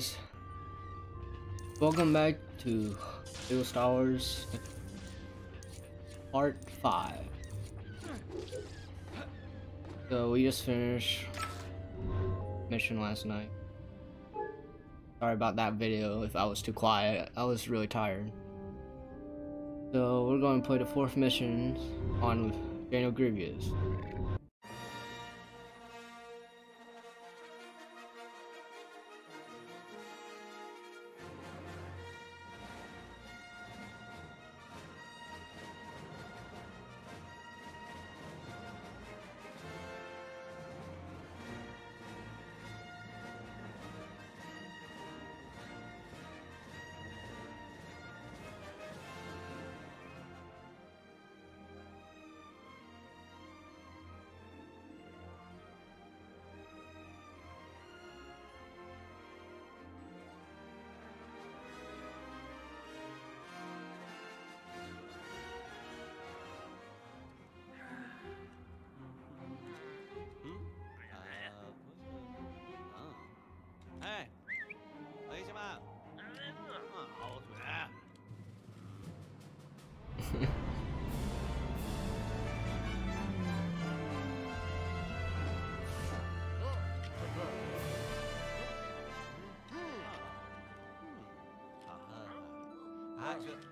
guys, welcome back to Lego Star Wars Part 5. So we just finished mission last night. Sorry about that video if I was too quiet, I was really tired. So we're going to play the fourth mission on Lair of Grievous.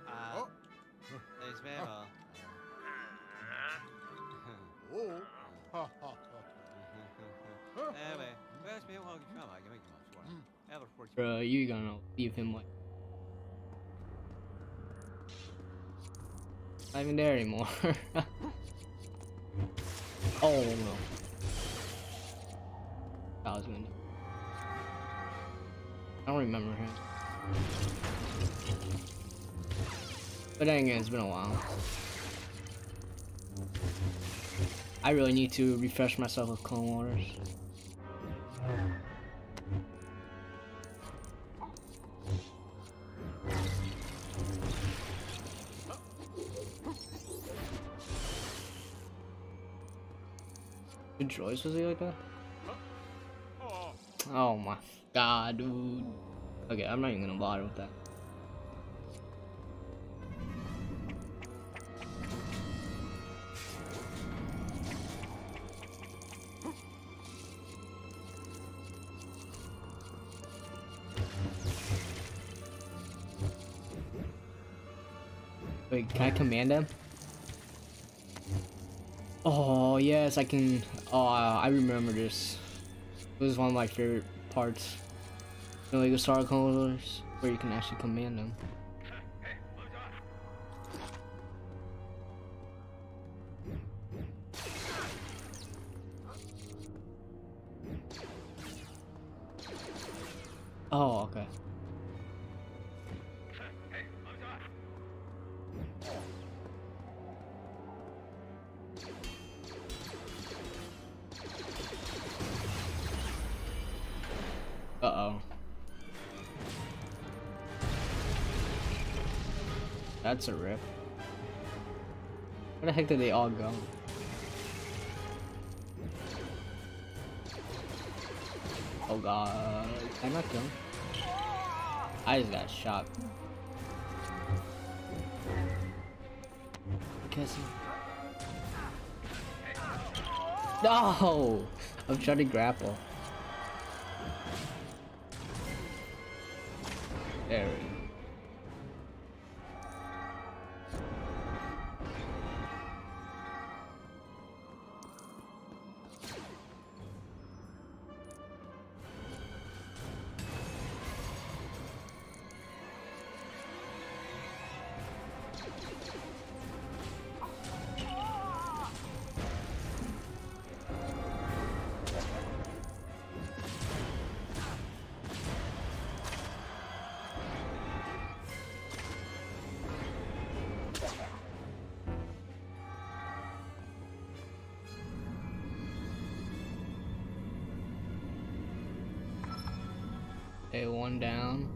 Oh. Oh. Hmm. Bro, you gonna leave him like not even there anymore. oh no. That was gonna I don't remember him. But then again, it's been a while. I really need to refresh myself with Clone Wars. Good choice, was he like that? Oh my god, dude. Okay, I'm not even gonna bother with that. Can I command him? Oh, yes, I can. Oh, I remember this. This is one of my favorite parts. You know, like the Star Colors, where you can actually command them. Oh, okay. That's a rip. Where the heck did they all go? Oh god. Can I not kill him? I just got shot. Because No! I'm trying to grapple. There we go. Okay, one down.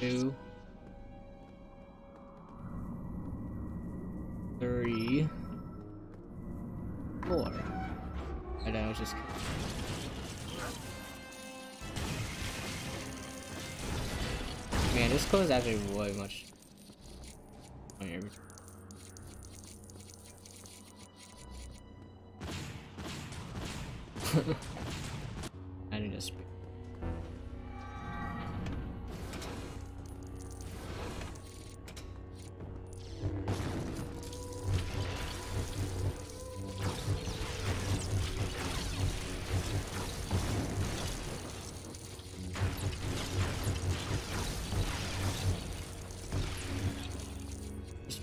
Two. Three. Four. And I was just Man, this code is actually way much.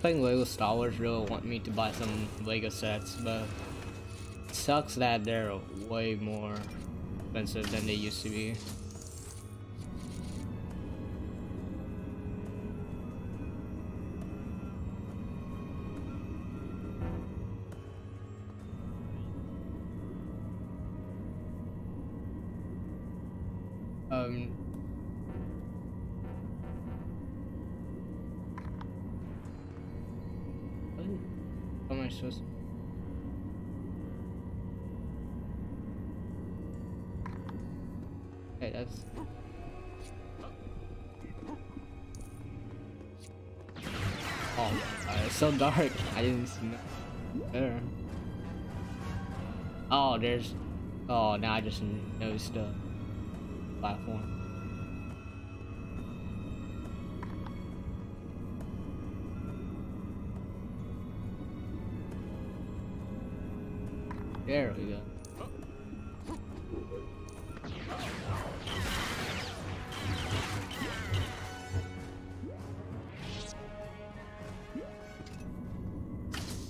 playing Lego Star Wars really want me to buy some Lego sets, but it sucks that they're way more expensive than they used to be. Okay, that's... Oh, uh, it's so dark. I didn't see. There. Oh, there's... Oh, now I just noticed the platform. There we go.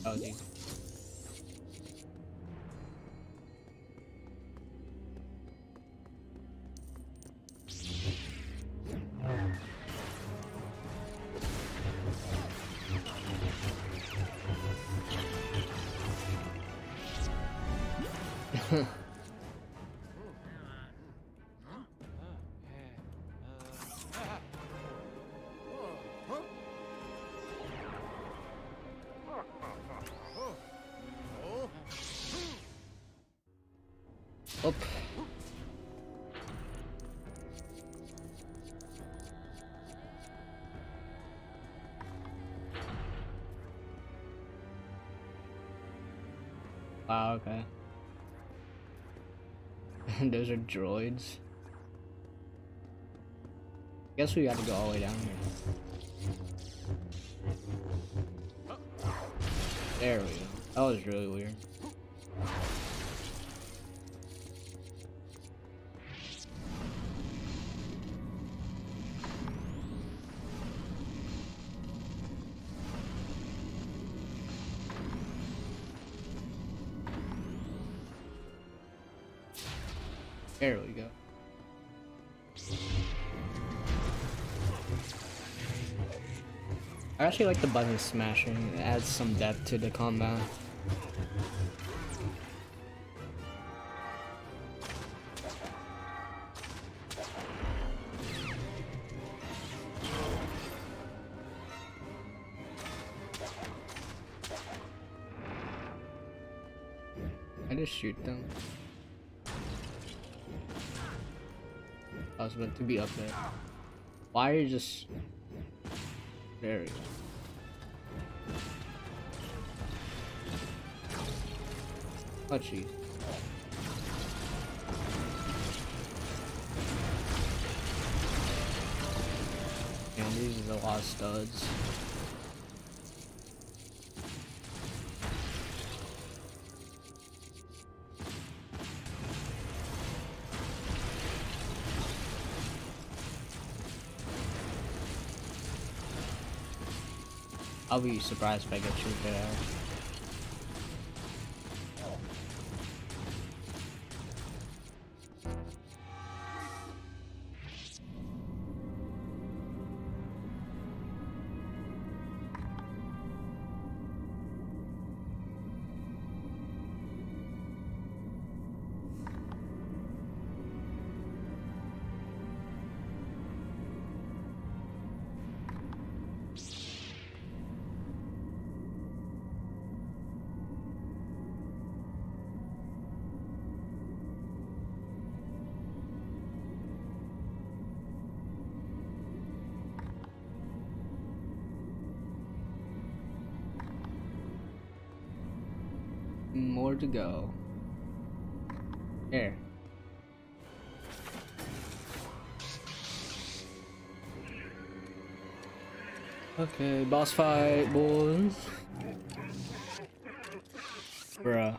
Oh, dude. Wow, okay. Those are droids. Guess we got to go all the way down here. There we go. That was really weird. There we go. I actually like the button smashing. It adds some depth to the combat. To be up there. Why are you just... There we go. Man, these are lot of studs. I'll be surprised if I get through there. More to go. There. Okay, boss fight, boys. Bruh.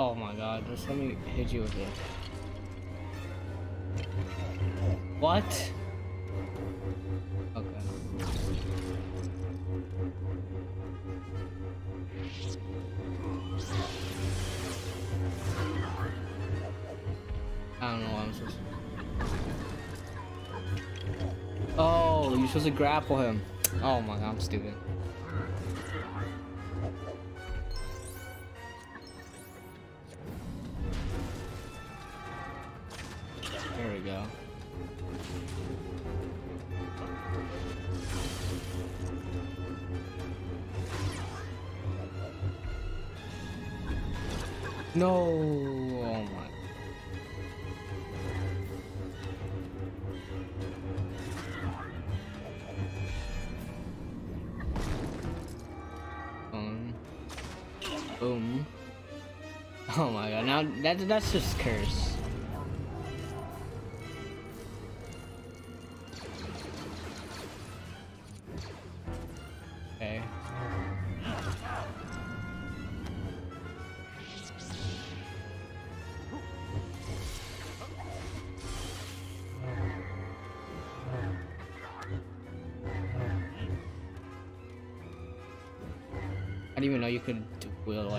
Oh my god, just let me hit you with it. What? Okay. I don't know what I'm supposed to Oh, you're supposed to grapple him. Oh my god, I'm stupid. Go. No, oh my. Um, boom. Oh my god, now that that's just curse. Wield.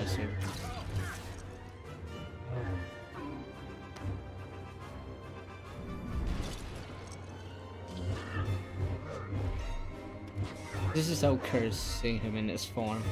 This is so cursed seeing him in this form.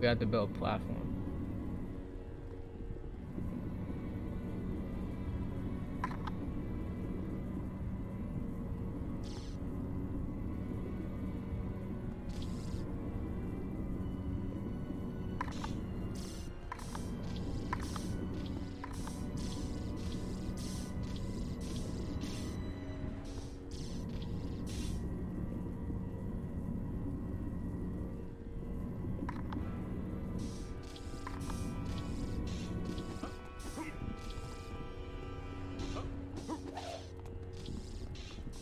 We have to build a platform.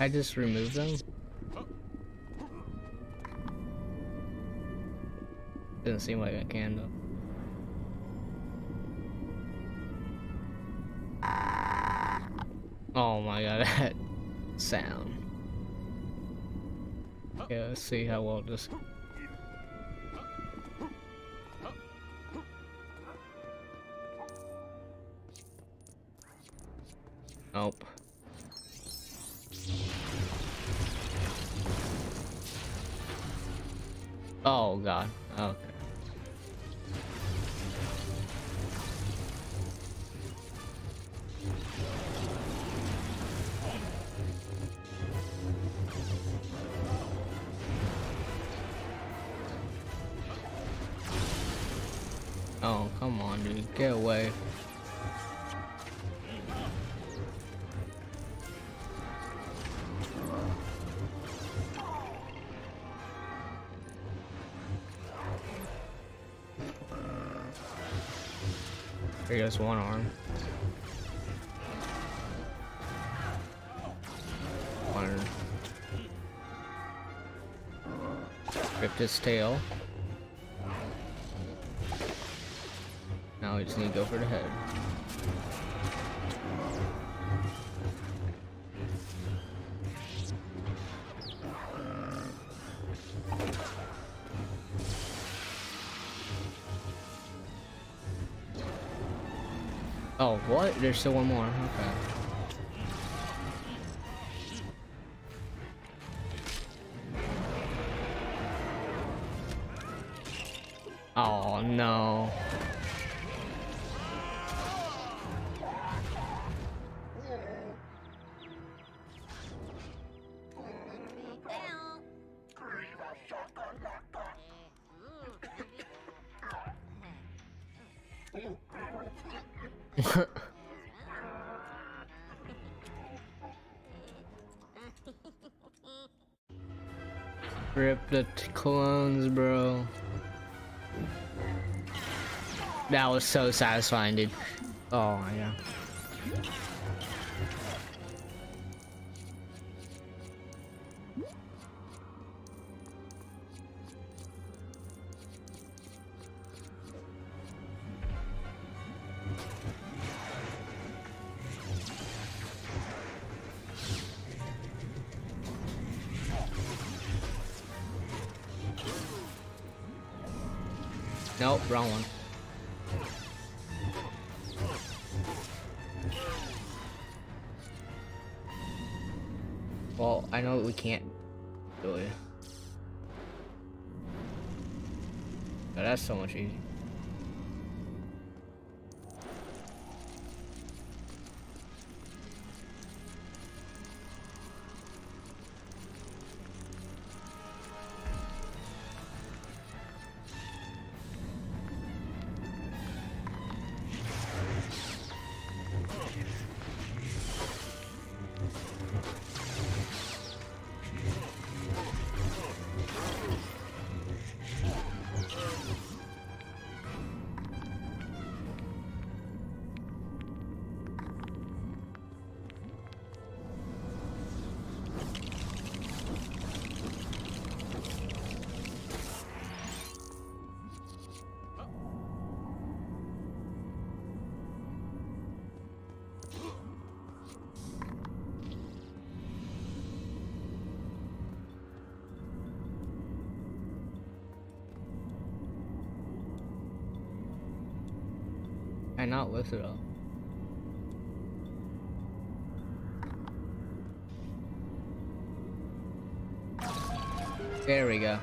I just removed them? Doesn't seem like I can though. Oh my god, that sound. Yeah, let's see how well this. Oh god. Okay. He has one arm. One. Ripped his tail. Now we just need to go for the head. There's still one more. Okay. Oh, no. The clones, bro. That was so satisfying, dude. Oh, yeah. Nope, wrong one. Well, I know we can't do it. But that's so much easier. I not lift it up. There we go.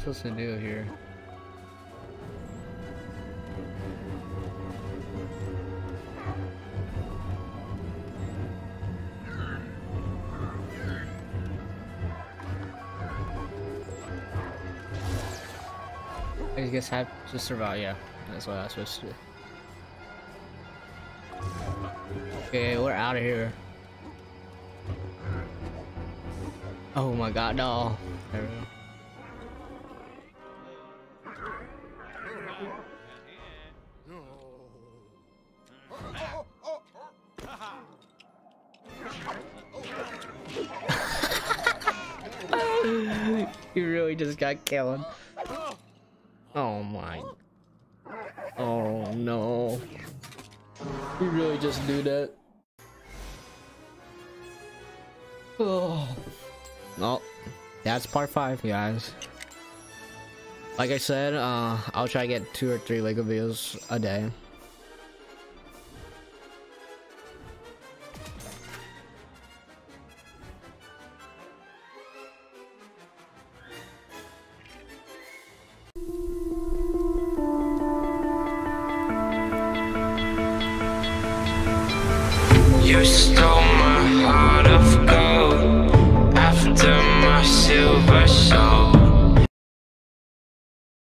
Supposed to do here? I guess I have to survive, yeah. That's what I was supposed to do. Okay, we're out of here. Oh my god, no. There we go. Really just got killed. Oh my. Oh no. We really just do that. Oh. Well, that's part five, guys. Like I said, uh, I'll try to get two or three Lego videos a day.